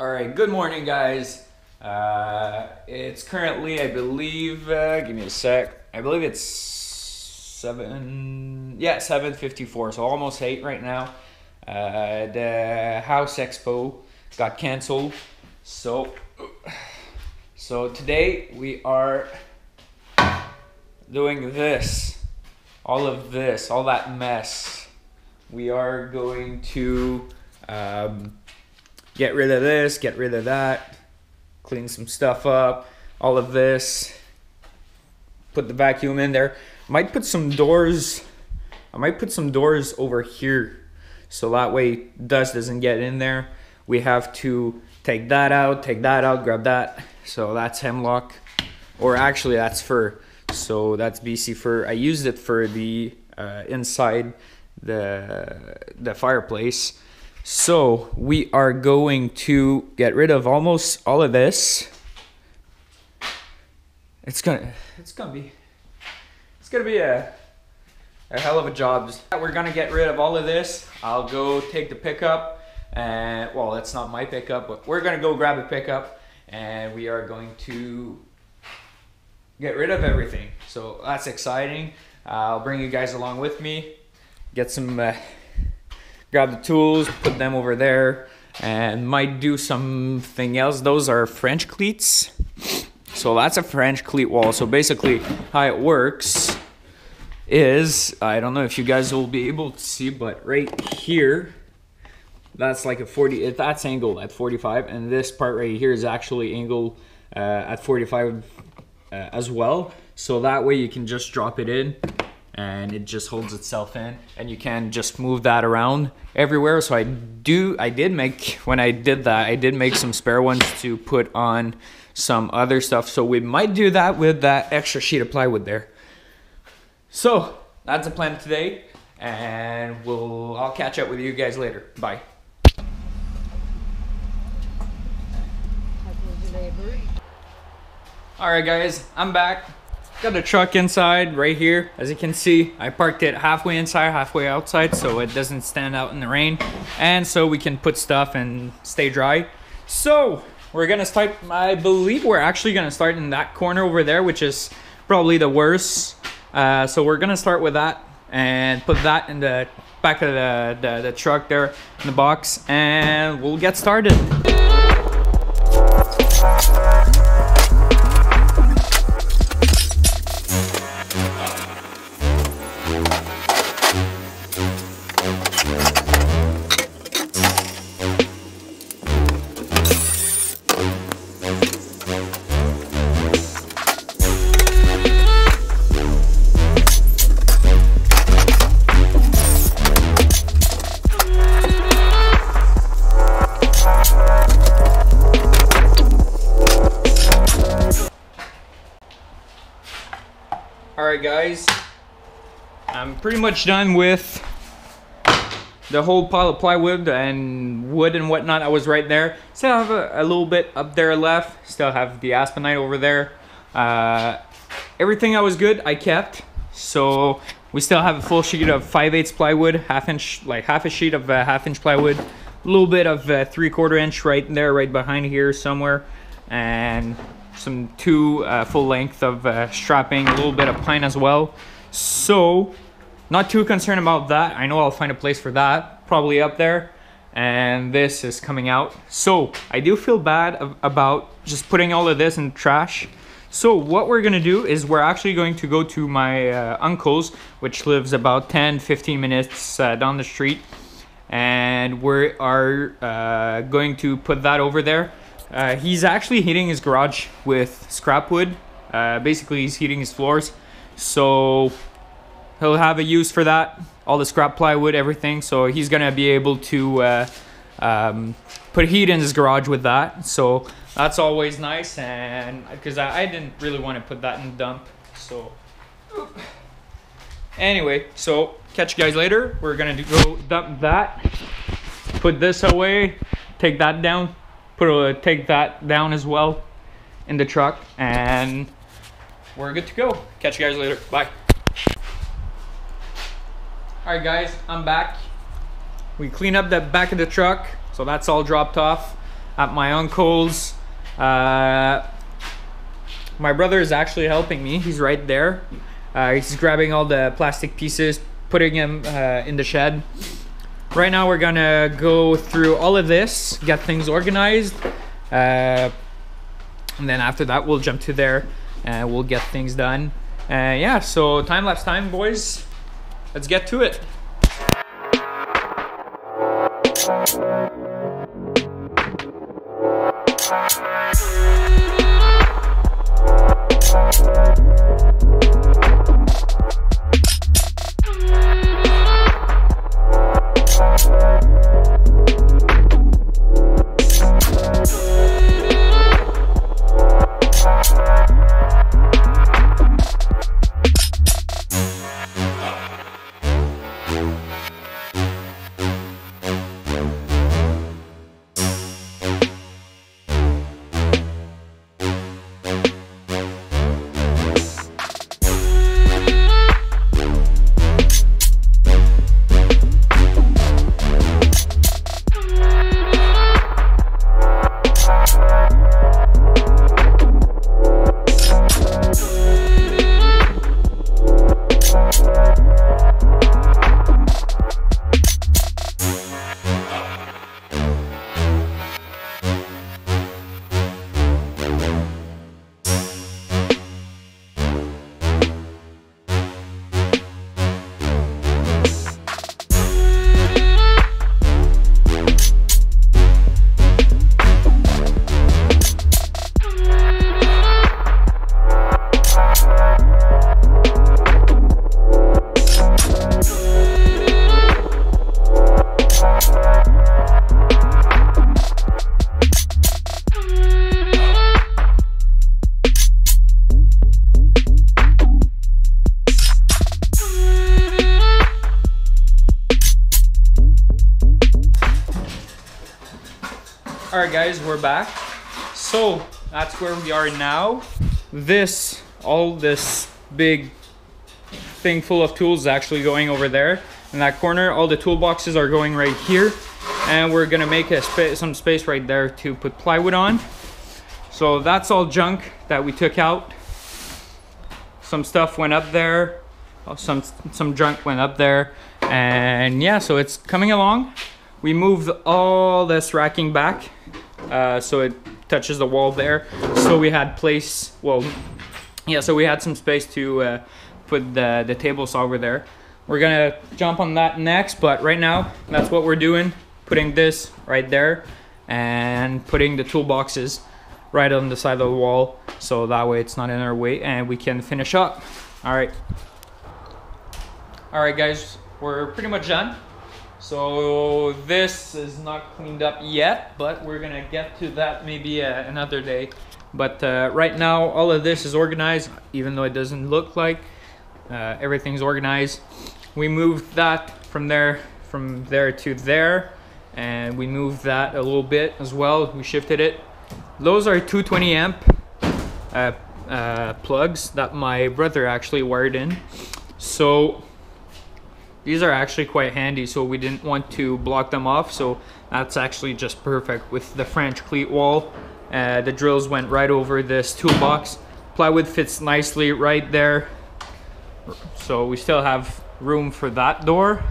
All right, good morning, guys. Uh, it's currently, I believe, uh, give me a sec. I believe it's seven, yeah, seven fifty-four. So almost eight right now. Uh, the house expo got canceled, so so today we are doing this, all of this, all that mess. We are going to. Um, get rid of this, get rid of that, clean some stuff up, all of this. Put the vacuum in there. Might put some doors. I might put some doors over here so that way dust doesn't get in there. We have to take that out, take that out, grab that. So that's hemlock, or actually that's fir. So that's BC fir. I used it for the uh, inside the the fireplace so we are going to get rid of almost all of this. It's gonna, it's gonna be, it's gonna be a, a hell of a job. We're gonna get rid of all of this. I'll go take the pickup and well, that's not my pickup, but we're gonna go grab a pickup and we are going to get rid of everything. So that's exciting. I'll bring you guys along with me. Get some uh, grab the tools, put them over there, and might do something else. Those are French cleats. So that's a French cleat wall. So basically, how it works is I don't know if you guys will be able to see, but right here, that's like a 40. That's angled at 45, and this part right here is actually angled uh, at 45 uh, as well. So that way you can just drop it in and it just holds itself in and you can just move that around everywhere. So i do i did make when i did that i did make some spare ones to put on some other stuff. So we might do that with that extra sheet of plywood there. So that's the plan today and we'll i'll catch up with you guys later. Bye. All right guys i'm back Got the truck inside right here. As you can see, I parked it halfway inside, halfway outside, so it doesn't stand out in the rain. And so we can put stuff and stay dry. So we're gonna start, I believe we're actually gonna start in that corner over there, which is probably the worst. Uh, so we're gonna start with that and put that in the back of the, the, the truck there in the box and we'll get started. Alright guys, I'm pretty much done with the whole pile of plywood and wood and whatnot I was right there. Still have a, a little bit up there left. Still have the aspenite over there. Uh, everything I was good I kept. So we still have a full sheet of 5 8 plywood, half inch, like half a sheet of uh, half inch plywood, a little bit of uh, 3 quarter inch right there, right behind here somewhere. And some two uh, full length of uh, strapping, a little bit of pine as well. So, not too concerned about that. I know I'll find a place for that, probably up there. And this is coming out. So, I do feel bad about just putting all of this in trash. So, what we're gonna do is we're actually going to go to my uh, uncle's, which lives about 10 15 minutes uh, down the street. And we are uh, going to put that over there uh, he's actually heating his garage with scrap wood. Uh, basically, he's heating his floors. So he'll have a use for that. All the scrap plywood, everything. So he's gonna be able to uh, um, put heat in his garage with that. So that's always nice. And because I, I, didn't really want to put that in dump. So anyway, so catch you guys later. We're gonna go dump that. Put this away. Take that down put a, take that down as well in the truck and we're good to go. Catch you guys later. Bye. All right, guys, I'm back. We clean up the back of the truck, so that's all dropped off. at my uncle's. Uh, my brother is actually helping me. He's right there. Uh, he's grabbing all the plastic pieces, putting them uh, in the shed. Right now, we're gonna go through all of this, get things organized, uh, and then after that, we'll jump to there and we'll get things done. Uh, yeah, so time lapse time, boys. Let's get to it. All So that's where we are now. This, all this big thing full of tools is actually going over there in that corner. All the toolboxes are going right here, and we're gonna make a spa some space right there to put plywood on. So that's all junk that we took out. Some stuff went up there. Oh, Some some junk went up there, and yeah, so it's coming along. We moved all this racking back uh, so it touches the wall there. So we had place, well, yeah, so we had some space to uh, put the, the tables over there. We're gonna jump on that next, but right now, that's what we're doing. Putting this right there and putting the toolboxes right on the side of the wall. So that way it's not in our way and we can finish up. All right. All right, guys, we're pretty much done. So this is not cleaned up yet, but we're gonna get to that maybe uh, another day. But uh, right now, all of this is organized, even though it doesn't look like uh, everything's organized. We moved that from there, from there to there, and we moved that a little bit as well. We shifted it. Those are 220 amp uh, uh, plugs that my brother actually wired in. So these are actually quite handy, so we didn't want to block them off. So that's actually just perfect with the French cleat wall. Uh, the drills went right over this toolbox. Plywood fits nicely right there. So we still have room for that door.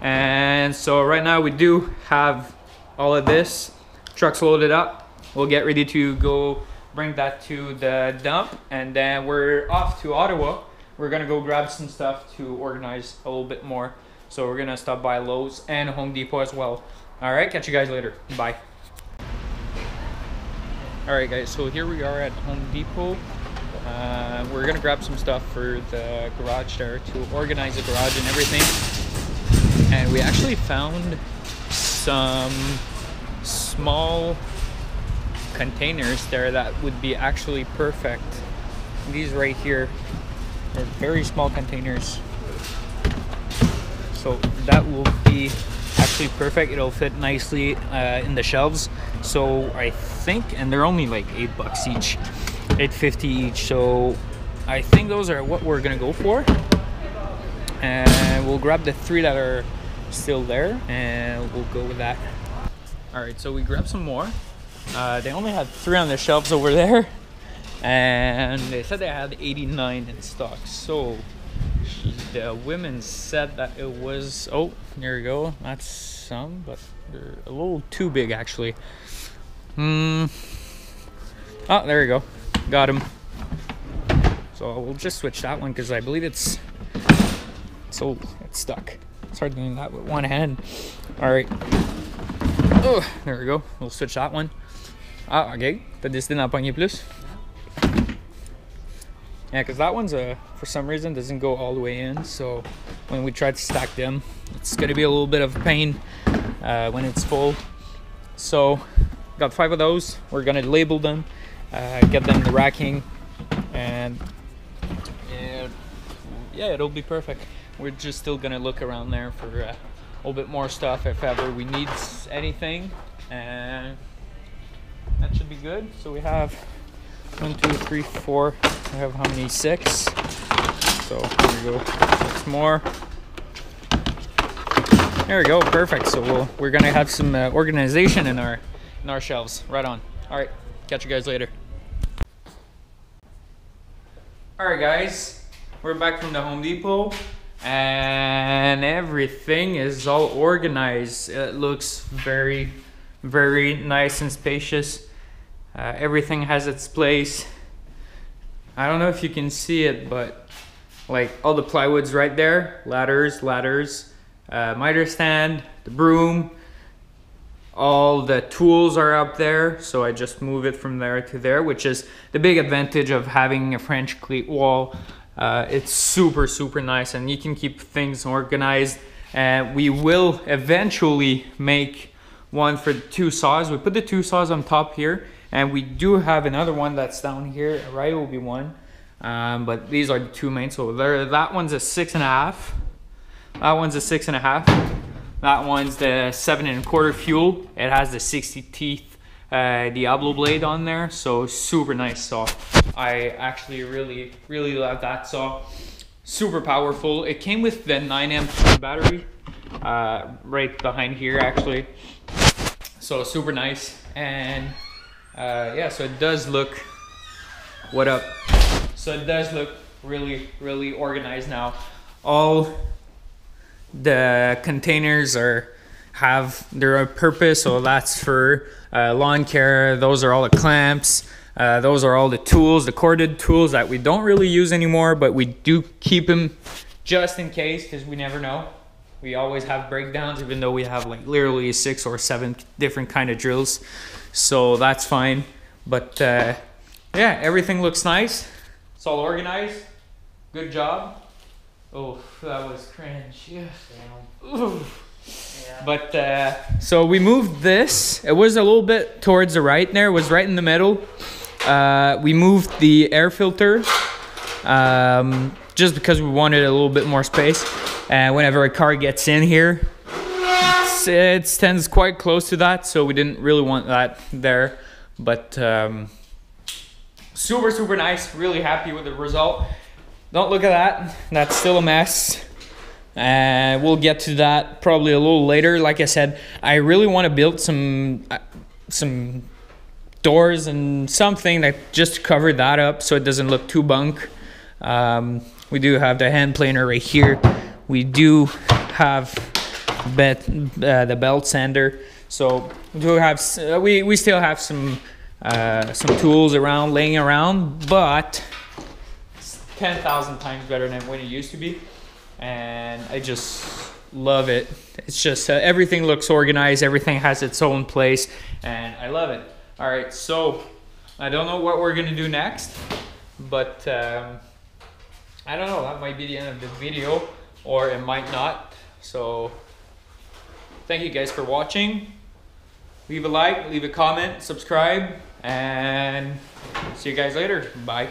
And so right now we do have all of this. Truck's loaded up. We'll get ready to go bring that to the dump. And then we're off to Ottawa we're gonna go grab some stuff to organize a little bit more. So we're gonna stop by Lowe's and Home Depot as well. All right, catch you guys later. Bye. All right, guys. So here we are at Home Depot. Uh, we're gonna grab some stuff for the garage there to organize the garage and everything. And we actually found some small containers there that would be actually perfect. These right here they're very small containers. So that will be actually perfect. It'll fit nicely uh, in the shelves. So I think, and they're only like eight bucks each, eight fifty each. So I think those are what we're gonna go for. And we'll grab the three that are still there, and we'll go with that. All right, so we grabbed some more. Uh, they only had three on the shelves over there, and they said they had 89 in stock. So the women said that it was. Oh, there you go. That's some, but they're a little too big actually. Hmm. Oh, there you go. Got him. So we'll just switch that one because I believe it's so it's stuck. It's hard doing that with one hand. All right. Oh, there we go. We'll switch that one. Ah, okay. T'as décidé d'en pogner plus? Yeah, because that one's, a, for some reason, doesn't go all the way in. So when we try to stack them, it's going to be a little bit of pain uh, when it's full. So got five of those. We're going to label them, uh, get them the racking, and yeah, it'll be perfect. We're just still going to look around there for uh, a little bit more stuff if ever we need anything. And that should be good. So we have one, two, three, four. We have how many? Six. So here we go. Six more. There we go. Perfect. So we'll, we're gonna have some uh, organization in our in our shelves. Right on. All right. Catch you guys later. All right, guys. We're back from the Home Depot and everything is all organized. It looks very, very nice and spacious. Uh, everything has its place. I don't know if you can see it, but like all the plywood's right there. Ladders, ladders, uh, miter stand, the broom. All the tools are up there, so I just move it from there to there, which is the big advantage of having a French cleat wall. Uh, it's super, super nice, and you can keep things organized. And we will eventually make one for two saws. We put the two saws on top here, and we do have another one that's down here. Right will be one, um, but these are the two main. So there, that one's a six and a half. That one's a six and a half. That one's the seven and a quarter fuel. It has the 60 teeth uh, Diablo blade on there, so super nice saw. I actually really, really love that saw. Super powerful. It came with the 9 amp battery uh, right behind here actually. So super nice. And uh, yeah, so it does look, what up? So it does look really, really organized now. All the containers are have their purpose. So that's for uh, lawn care. Those are all the clamps. Uh, those are all the tools, the corded tools that we don't really use anymore, but we do keep them just in case because we never know. We always have breakdowns, even though we have like literally six or seven different kind of drills. So that's fine. But uh, yeah, everything looks nice. It's all organized. Good job. Oh, that was cringe. Yeah. Yeah. But uh, so we moved this. It was a little bit towards the right there. It was right in the middle. Uh, we moved the air filter um, just because we wanted a little bit more space. And whenever a car gets in here, it stands quite close to that, so we didn't really want that there. But um, super, super nice. Really happy with the result. Don't look at that. That's still a mess. Uh, we'll get to that probably a little later. Like I said, I really want to build some uh, some doors and something that just cover that up so it doesn't look too bunk. Um, we do have the hand planer right here. We do have bet, uh, the belt sander. So we do have uh, we we still have some uh, some tools around laying around, but it's ten thousand times better than when it used to be and I just love it. It's just uh, everything looks organized, everything has its own place, and I love it. All right, so I don't know what we're gonna do next, but um, I don't know. That might be the end of the video, or it might not. So thank you guys for watching. Leave a like, leave a comment, subscribe, and see you guys later. Bye.